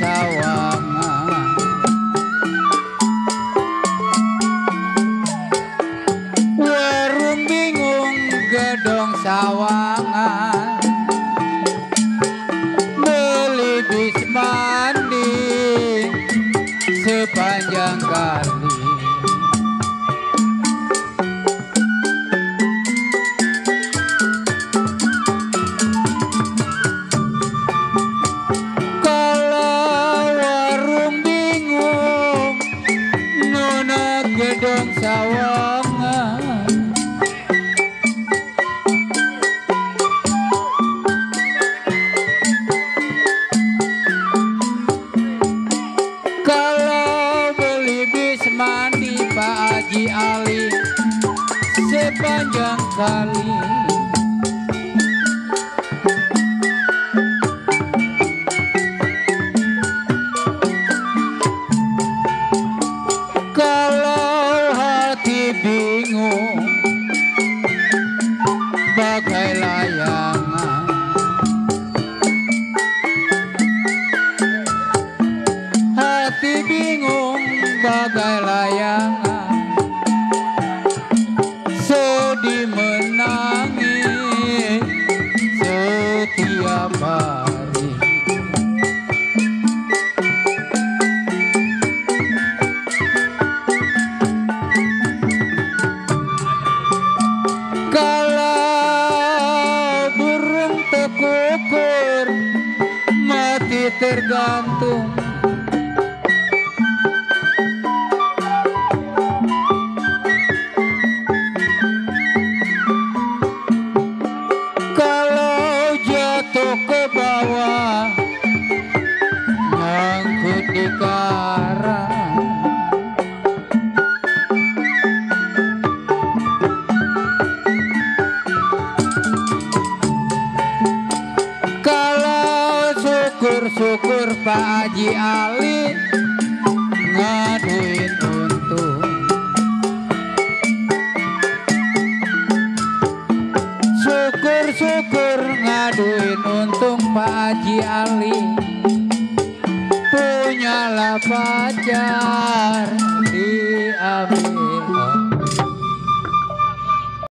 sawangan. Warung bingung gedong sawangan. Beli bis mandi sepanjang kali Nona gedong sawangan Kalau beli bis mandi Pak Haji Ali Sepanjang kali ngu bagai khai hati bingung bagai la mati tergantung. Kalau jatuh ke bawah nyangkut di syukur-syukur Pak Haji Ali. Ngaduin untung. Syukur-syukur ngaduin untung Pak Haji Ali. Punyalah pacar di Amerika